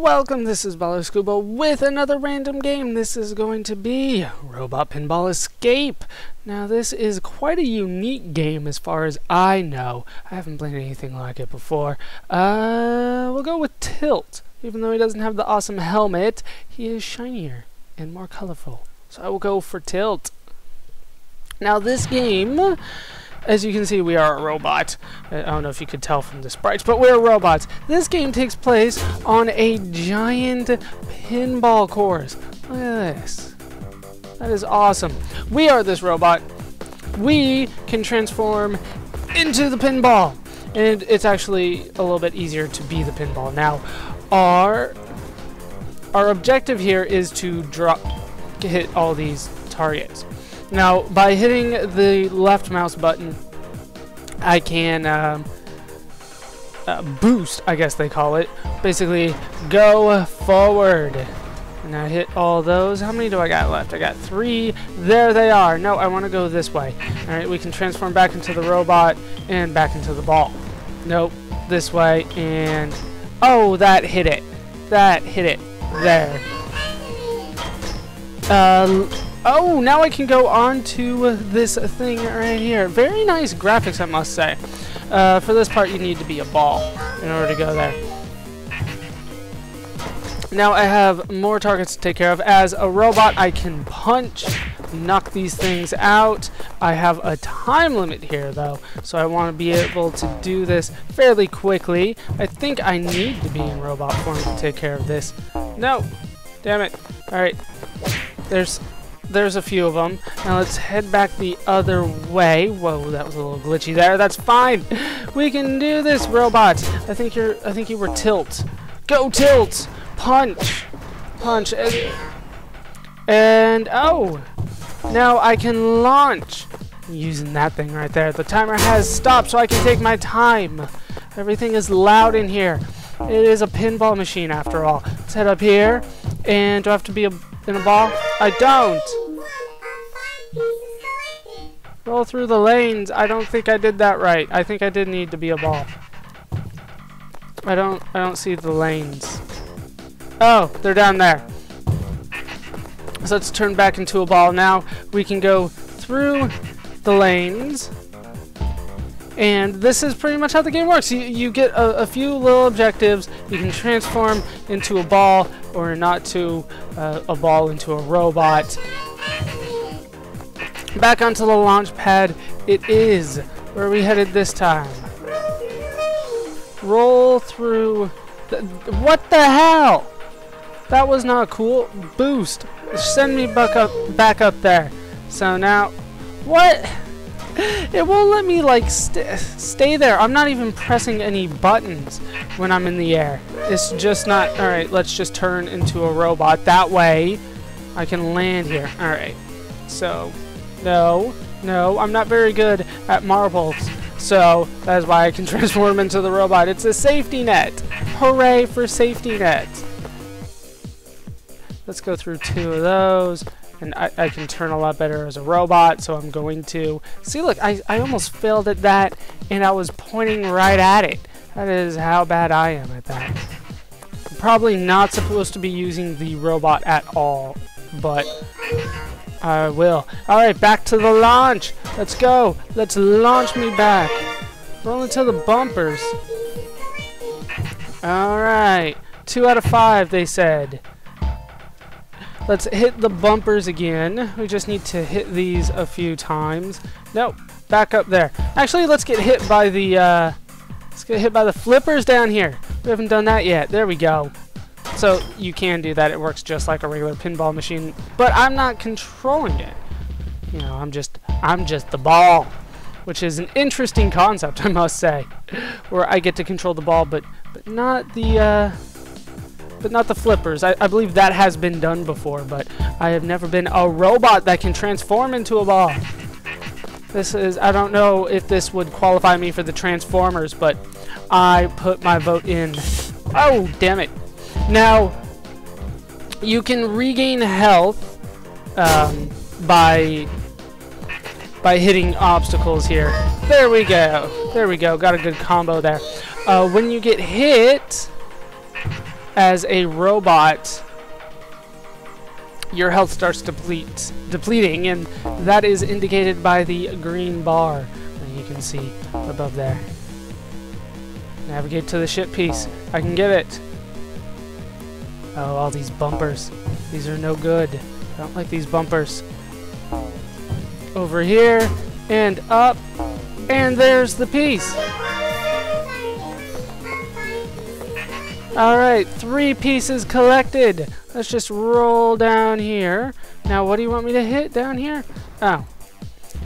welcome. This is Baller Scuba with another random game. This is going to be Robot Pinball Escape. Now, this is quite a unique game as far as I know. I haven't played anything like it before. Uh, we'll go with Tilt. Even though he doesn't have the awesome helmet, he is shinier and more colorful. So I will go for Tilt. Now, this game as you can see, we are a robot. I don't know if you could tell from the sprites, but we're robots. This game takes place on a giant pinball course. Look at this. That is awesome. We are this robot. We can transform into the pinball. And it's actually a little bit easier to be the pinball. Now, our our objective here is to drop hit all these targets. Now, by hitting the left mouse button, I can um, uh, boost, I guess they call it. Basically, go forward. And I hit all those. How many do I got left? I got three. There they are. No, I want to go this way. Alright, we can transform back into the robot and back into the ball. Nope, this way and... Oh, that hit it. That hit it. There. Uh, Oh, now I can go on to this thing right here. Very nice graphics, I must say. Uh, for this part, you need to be a ball in order to go there. Now I have more targets to take care of. As a robot, I can punch, knock these things out. I have a time limit here, though, so I want to be able to do this fairly quickly. I think I need to be in robot form to take care of this. No! Damn it. Alright. There's there's a few of them. Now let's head back the other way. Whoa, that was a little glitchy there. That's fine. We can do this, robot. I think you're. I think you were tilt. Go tilt. Punch. Punch. And, and oh, now I can launch. using that thing right there. The timer has stopped, so I can take my time. Everything is loud in here. It is a pinball machine after all. Let's head up here. And do I have to be a, in a ball? I don't. Roll through the lanes. I don't think I did that right. I think I did need to be a ball. I don't I don't see the lanes. Oh, they're down there. So let's turn back into a ball. Now we can go through the lanes. And this is pretty much how the game works. You, you get a, a few little objectives. You can transform into a ball or not to uh, a ball into a robot. Back onto the launch pad it is. Where we headed this time? Roll through... The, what the hell? That was not cool. Boost. Send me back up, back up there. So now... What? It won't let me, like, st stay there. I'm not even pressing any buttons when I'm in the air. It's just not... Alright, let's just turn into a robot. That way, I can land here. Alright. So, no, no, I'm not very good at marbles. So, that is why I can transform into the robot. It's a safety net. Hooray for safety net. Let's go through two of those. And I, I can turn a lot better as a robot, so I'm going to... See, look, I, I almost failed at that, and I was pointing right at it. That is how bad I am at that. I'm probably not supposed to be using the robot at all, but I will. Alright, back to the launch. Let's go. Let's launch me back. Roll into the bumpers. Alright. Two out of five, they said. Let's hit the bumpers again. We just need to hit these a few times. Nope. Back up there. Actually, let's get hit by the, uh, let's get hit by the flippers down here. We haven't done that yet. There we go. So you can do that. It works just like a regular pinball machine, but I'm not controlling it. You know, I'm just I'm just the ball, which is an interesting concept, I must say, where I get to control the ball, but but not the uh, but not the flippers. I, I believe that has been done before, but I have never been a robot that can transform into a ball. This is, I don't know if this would qualify me for the Transformers, but I put my vote in. Oh, damn it. Now, you can regain health um, by by hitting obstacles here. There we go. There we go. Got a good combo there. Uh, when you get hit, as a robot, your health starts deplete, depleting, and that is indicated by the green bar that you can see above there. Navigate to the ship piece. I can get it. Oh, all these bumpers. These are no good. I don't like these bumpers. Over here, and up, and there's the piece. Alright, three pieces collected. Let's just roll down here. Now, what do you want me to hit down here? Oh.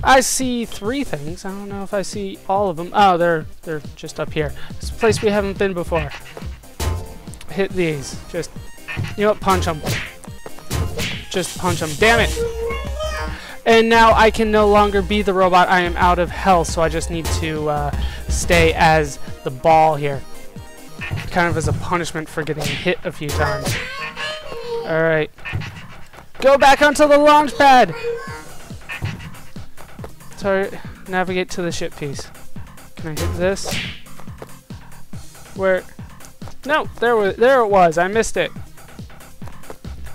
I see three things. I don't know if I see all of them. Oh, they're they're just up here. It's a place we haven't been before. Hit these. Just, you know what? Punch him. Just punch him. Damn it! And now I can no longer be the robot. I am out of health, so I just need to uh, stay as the ball here kind of as a punishment for getting hit a few times. Alright. Go back onto the launch pad! Sorry, navigate to the ship piece. Can I hit this? Where? No, there, was, there it was. I missed it.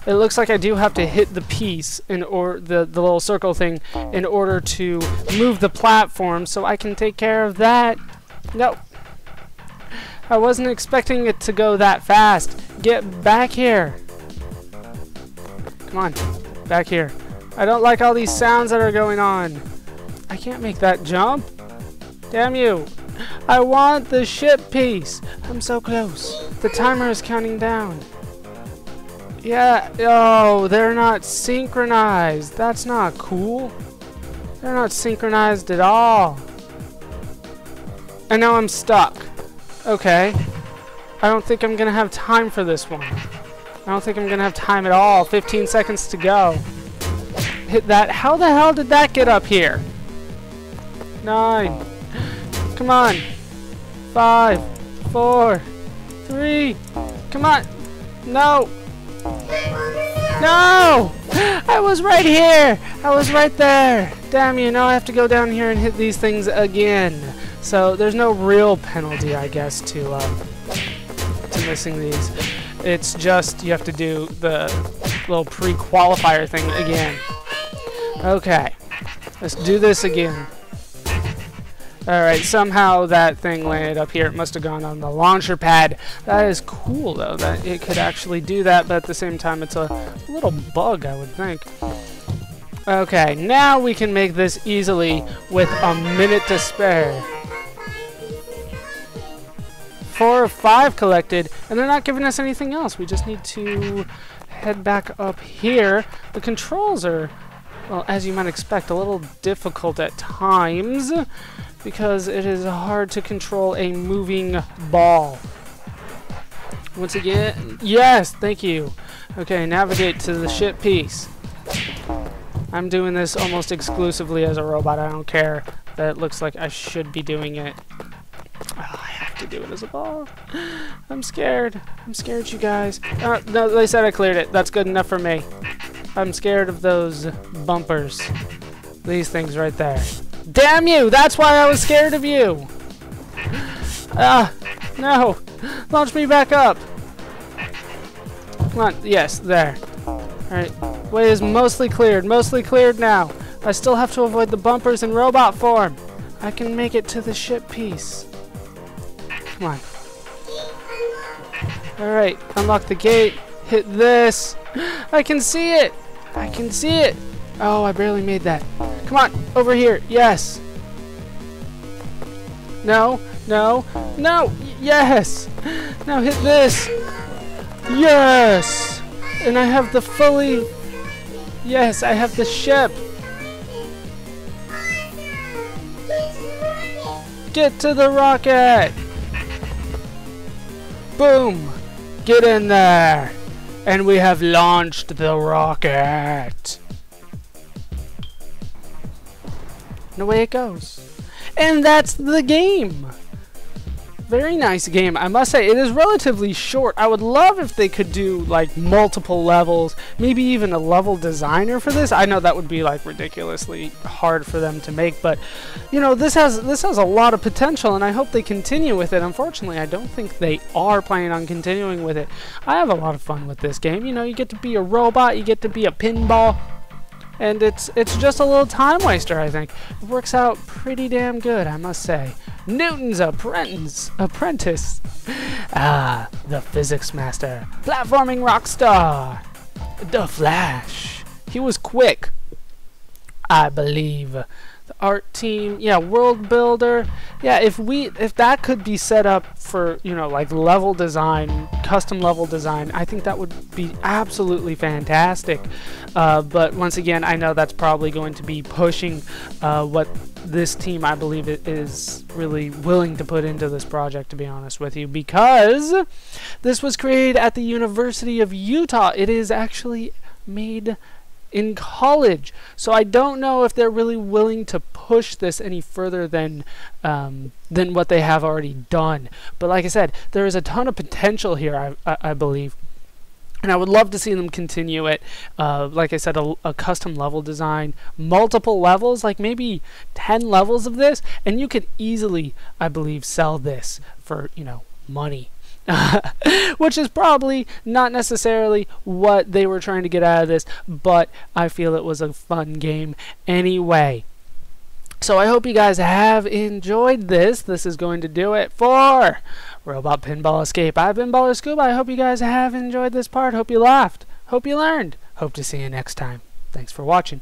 It looks like I do have to hit the piece in or the the little circle thing in order to move the platform, so I can take care of that. No, I wasn't expecting it to go that fast. Get back here. Come on. Back here. I don't like all these sounds that are going on. I can't make that jump. Damn you. I want the ship piece. I'm so close. The timer is counting down. Yeah, oh, they're not synchronized. That's not cool. They're not synchronized at all. And now I'm stuck. Okay. I don't think I'm going to have time for this one. I don't think I'm going to have time at all. 15 seconds to go. Hit that. How the hell did that get up here? Nine. Come on. Five. Four. Three. Come on. No. No! I was right here! I was right there! Damn you, now I have to go down here and hit these things again. So there's no real penalty, I guess, to um, to missing these. It's just you have to do the little pre-qualifier thing again. Okay, let's do this again. Alright, somehow that thing landed up here. It must have gone on the launcher pad. That is cool, though, that it could actually do that, but at the same time, it's a little bug, I would think. Okay, now we can make this easily with a minute to spare four or five collected, and they're not giving us anything else. We just need to head back up here. The controls are, well, as you might expect, a little difficult at times because it is hard to control a moving ball. Once again, yes, thank you. Okay, navigate to the ship piece. I'm doing this almost exclusively as a robot. I don't care that it looks like I should be doing it. Oh, I have to do it as a ball. I'm scared. I'm scared, you guys. Uh, no, they said I cleared it. That's good enough for me. I'm scared of those bumpers. These things right there. Damn you! That's why I was scared of you! Ah! No! Launch me back up! Come on. Yes, there. Alright. Way is mostly cleared. Mostly cleared now. I still have to avoid the bumpers in robot form. I can make it to the ship piece. Come on. Alright, unlock the gate. Hit this. I can see it! I can see it! Oh, I barely made that. Come on, over here. Yes. No, no, no, yes! Now hit this. Yes! And I have the fully... Yes, I have the ship. Get to the rocket! Boom! Get in there! And we have launched the rocket! And away it goes. And that's the game! Very nice game. I must say, it is relatively short. I would love if they could do, like, multiple levels, maybe even a level designer for this. I know that would be, like, ridiculously hard for them to make, but, you know, this has, this has a lot of potential, and I hope they continue with it. Unfortunately, I don't think they are planning on continuing with it. I have a lot of fun with this game. You know, you get to be a robot, you get to be a pinball, and it's it's just a little time waster, I think. It works out pretty damn good, I must say. Newton's apprentice, apprentice. Ah, the physics master, platforming rock star, the Flash. He was quick, I believe. Art team, yeah, world builder, yeah. If we, if that could be set up for, you know, like level design, custom level design, I think that would be absolutely fantastic. Uh, but once again, I know that's probably going to be pushing uh, what this team, I believe, is really willing to put into this project, to be honest with you, because this was created at the University of Utah. It is actually made in college. So I don't know if they're really willing to push this any further than um, than what they have already done. But like I said, there is a ton of potential here. I, I, I believe. And I would love to see them continue it. Uh, like I said, a, a, custom level design, multiple levels, like maybe 10 levels of this, and you could easily, I believe, sell this for, you know, money. Which is probably not necessarily what they were trying to get out of this, but I feel it was a fun game anyway. So I hope you guys have enjoyed this. This is going to do it for Robot Pinball Escape. I've been Baller Scuba. I hope you guys have enjoyed this part. Hope you laughed. Hope you learned. Hope to see you next time. Thanks for watching.